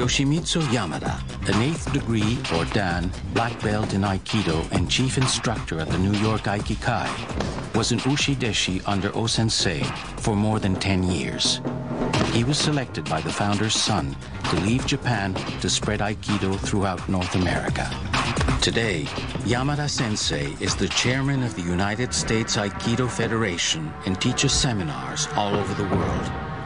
Yoshimitsu Yamada, an eighth degree or Dan black belt in Aikido and chief instructor at the New York Aikikai, was an Uchideshi under O-sensei for more than 10 years. He was selected by the founder's son to leave Japan to spread Aikido throughout North America. Today, Yamada Sensei is the chairman of the United States Aikido Federation and teaches seminars all over the world.